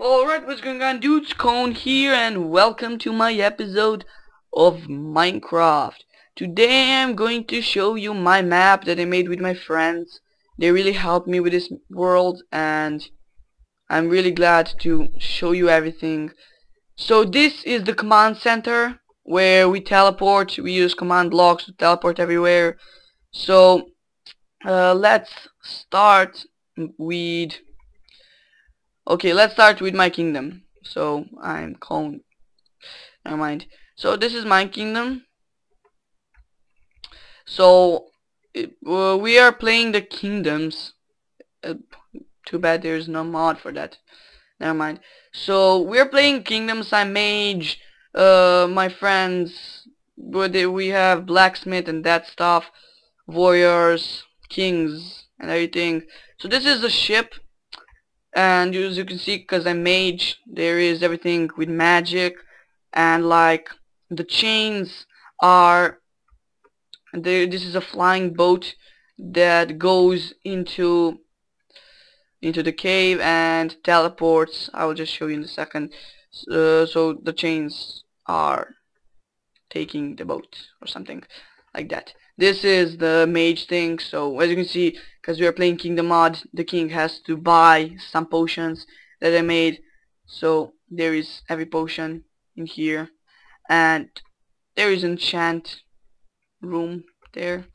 Alright, what's going on dudes? Cone here and welcome to my episode of Minecraft. Today I'm going to show you my map that I made with my friends. They really helped me with this world and I'm really glad to show you everything. So this is the command center where we teleport. We use command blocks to teleport everywhere. So uh, let's start with Okay, let's start with my kingdom. So I'm cone. Never mind. So this is my kingdom. So it, uh, we are playing the kingdoms. Uh, too bad there's no mod for that. Never mind. So we're playing kingdoms. I'm mage. Uh, my friends. We have blacksmith and that stuff. Warriors, kings, and everything. So this is the ship and as you can see because I'm mage there is everything with magic. And like the chains are there this is a flying boat that goes into into the cave and teleports. I will just show you in a second. Uh, so the chains are taking the boat or something like that this is the mage thing. So as you can see because we are playing kingdom mod the king has to buy some potions that I made. So there is every potion in here. And there is enchant room there.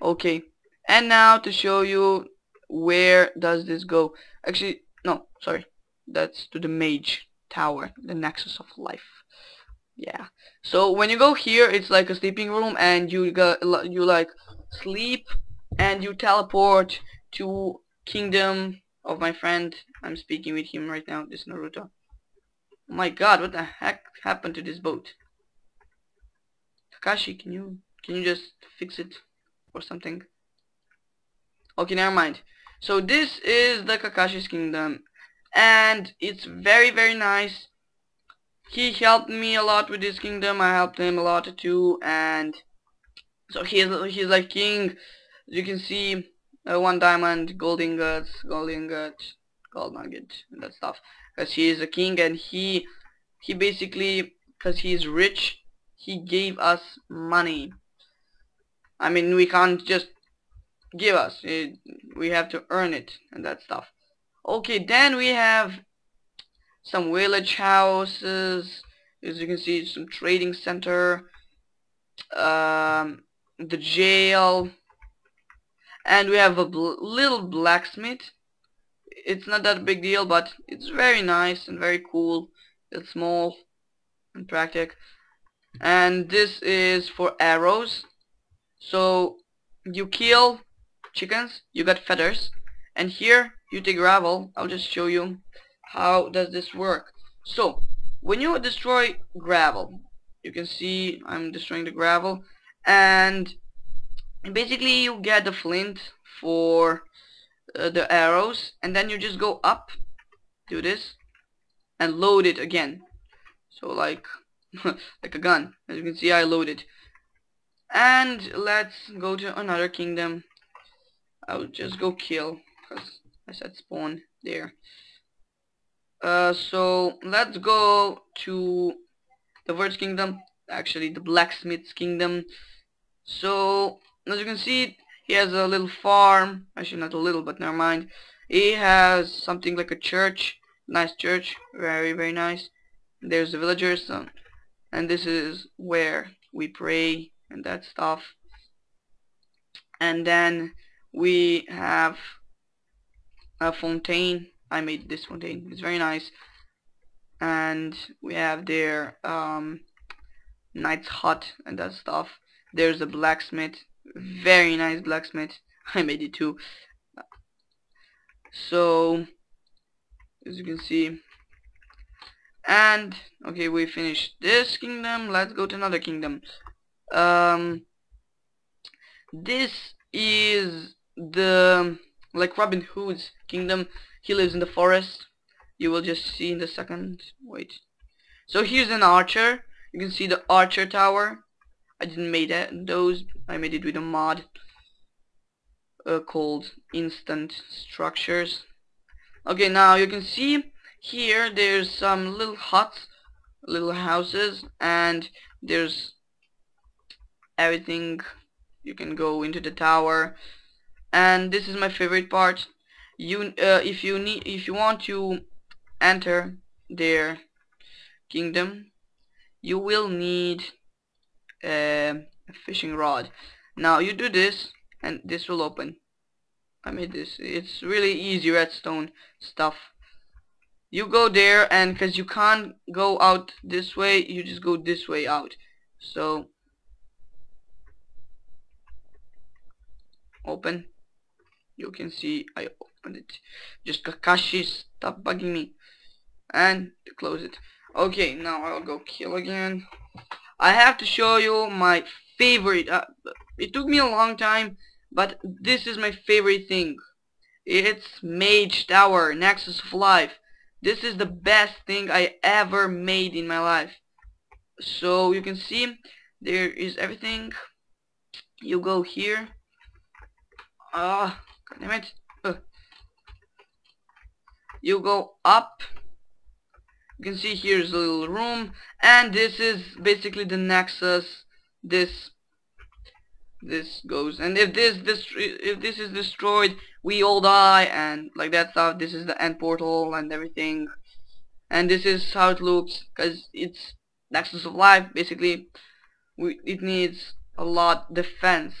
Okay. And now to show you where does this go. Actually no sorry. That's to the mage tower the nexus of life yeah. So when you go here it's like a sleeping room and you got you like sleep and you teleport to kingdom of my friend. I'm speaking with him right now this Naruto. Oh my god what the heck happened to this boat? Kakashi can you can you just fix it or something? Okay never mind. So this is the Kakashi's kingdom and it's very very nice he helped me a lot with this kingdom. I helped him a lot too, and so he's he's like king. You can see, uh, one diamond, gold ingots, gold ingot, gold nugget, and that stuff. Because he is a king, and he he basically, because he's rich, he gave us money. I mean, we can't just give us. It, we have to earn it and that stuff. Okay, then we have some village houses as you can see some trading center um, the jail. And we have a bl little blacksmith. It's not that big deal but it's very nice and very cool. It's small and practical and this is for arrows. So you kill chickens you got feathers. And here you take gravel. I'll just show you how does this work? So when you destroy gravel you can see I'm destroying the gravel and basically you get the flint for uh, the arrows and then you just go up do this and load it again. So like like a gun. As you can see I loaded. And let's go to another kingdom. I'll just go kill because I said spawn there uh, so let's go to the Verge Kingdom, actually the Blacksmith's Kingdom. So as you can see, he has a little farm. Actually, not a little, but never mind. He has something like a church, nice church, very very nice. There's the villagers, um, and this is where we pray and that stuff. And then we have a fontaine I made this fontaine. It's very nice. And we have their um, Knight's Hut and that stuff. There's a blacksmith. Very nice blacksmith. I made it too. So, as you can see. And, okay, we finished this kingdom. Let's go to another kingdom. Um, this is the, like Robin Hood's kingdom. He lives in the forest. You will just see in the second. Wait. So here's an archer. You can see the archer tower. I didn't make that, those. I made it with a mod uh, called Instant Structures. Okay, now you can see here there's some little huts little houses and there's everything you can go into the tower and this is my favorite part you uh, if you need if you want to enter their kingdom you will need a fishing rod. Now you do this and this will open. I made this it's really easy redstone stuff. You go there and because you can't go out this way you just go this way out. So open. You can see I just Kakashi stop bugging me. And close it. Okay now I'll go kill again. I have to show you my favorite uh, it took me a long time but this is my favorite thing. It's Mage Tower Nexus of Life. This is the best thing I ever made in my life. So you can see there is everything. You go here. Ah uh, damn it. You go up. You can see here's a little room and this is basically the nexus. This this goes and if this this if this is destroyed we all die and like that stuff this is the end portal and everything. And this is how it looks because it's nexus of life basically. We, it needs a lot defense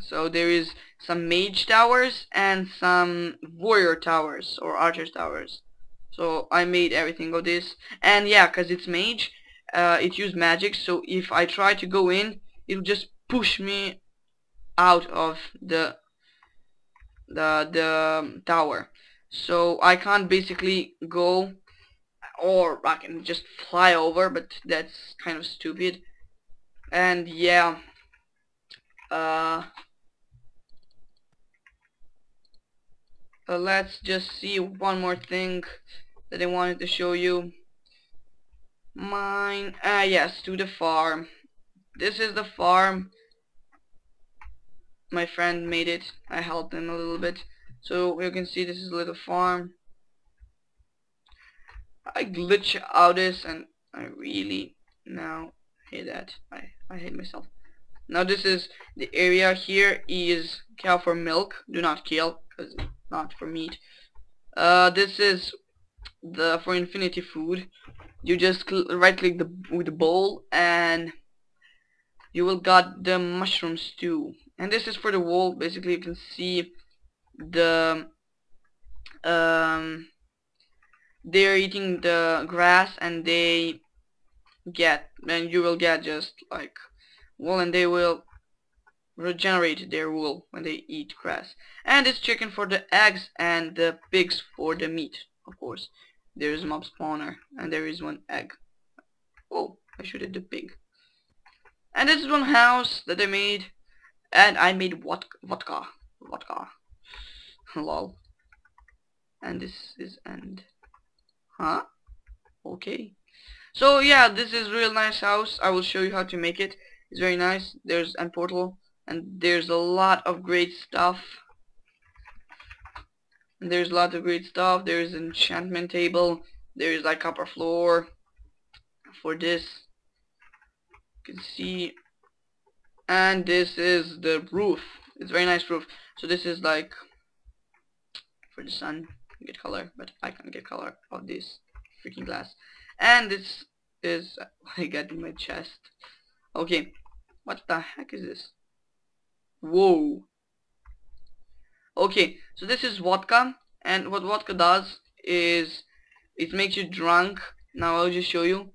so there is some mage towers and some warrior towers or archer towers. So I made everything of this. And yeah cause it's mage uh, it used magic. So if I try to go in it'll just push me out of the the the tower. So I can't basically go or I can just fly over but that's kind of stupid. And yeah uh, uh, let's just see one more thing that I wanted to show you. Mine ah yes to the farm. This is the farm. My friend made it. I helped him a little bit. So you can see this is a little farm. I glitch out this and I really now hate that. I, I hate myself now this is the area here is cow for milk. Do not kill because not for meat. Uh, this is the for infinity food. You just right click the with the bowl and you will got the mushroom stew and this is for the wall. Basically you can see the um they're eating the grass and they get and you will get just like wool and they will regenerate their wool when they eat grass. And it's chicken for the eggs and the pigs for the meat of course. There is mob spawner and there is one egg. Oh I should have the pig. And this is one house that I made and I made vodka vodka. Lol. And this is end. huh? Okay. So yeah this is real nice house. I will show you how to make it it's very nice. There's an portal and there's a lot of great stuff. And there's a lot of great stuff. There's enchantment table. There's like copper floor for this. You can see. And this is the roof. It's very nice roof. So this is like for the sun. Get color but I can't get color of this freaking glass. And this is I got in my chest. Okay what the heck is this? Whoa. Okay so this is vodka and what vodka does is it makes you drunk. Now I'll just show you.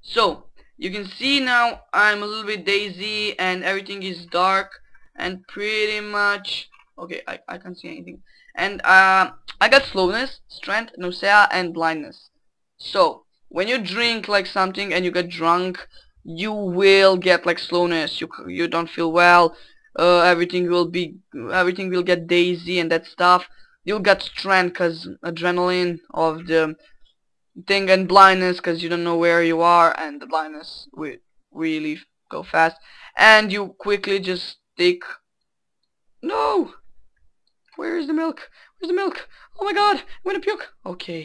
So you can see now I'm a little bit daisy and everything is dark and pretty much okay I, I can't see anything. And uh, I got slowness, strength, nausea and blindness. So when you drink like something and you get drunk you will get like slowness you you don't feel well uh, everything will be everything will get daisy and that stuff you'll get strength cause adrenaline of the thing and blindness because you don't know where you are and the blindness will really go fast and you quickly just take no Where is the milk? Where's the milk? Oh my god, I'm gonna puke. Okay.